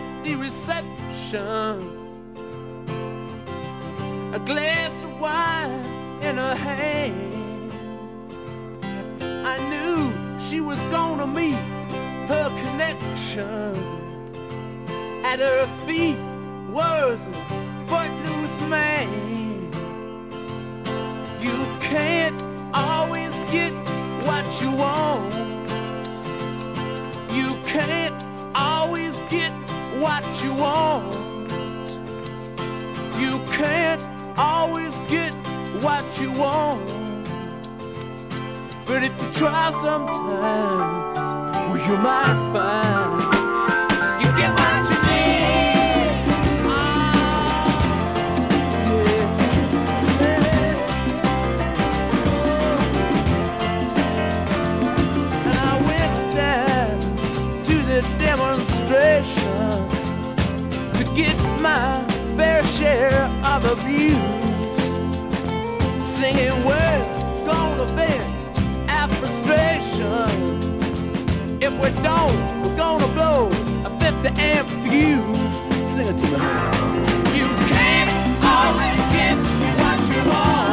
at the reception. A glass of wine in her hand. I knew she was gonna meet her connection. At her feet was a footloose man. What you want. You can't always get what you want. But if you try sometimes, well, you might find you get my fair share of abuse. Singing words gonna vent our frustration. If we don't, we're gonna blow a 50 amp fuse. Sing it to me. You can't always get what you want.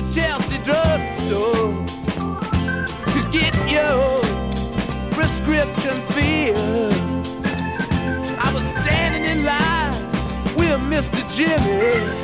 The Chelsea drugstore to get your prescription filled. I was standing in line with Mr. Jimmy.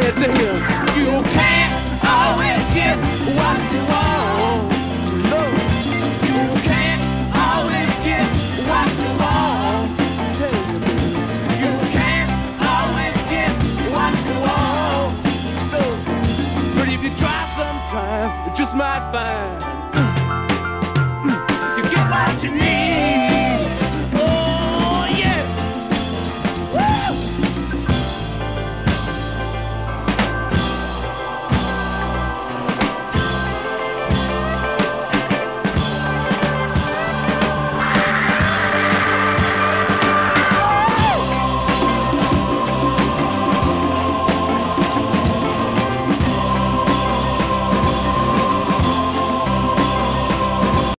said to him, you can't always get what you want. You can't always get what you want. You can't always get what you want. But if you try sometime, you just might find.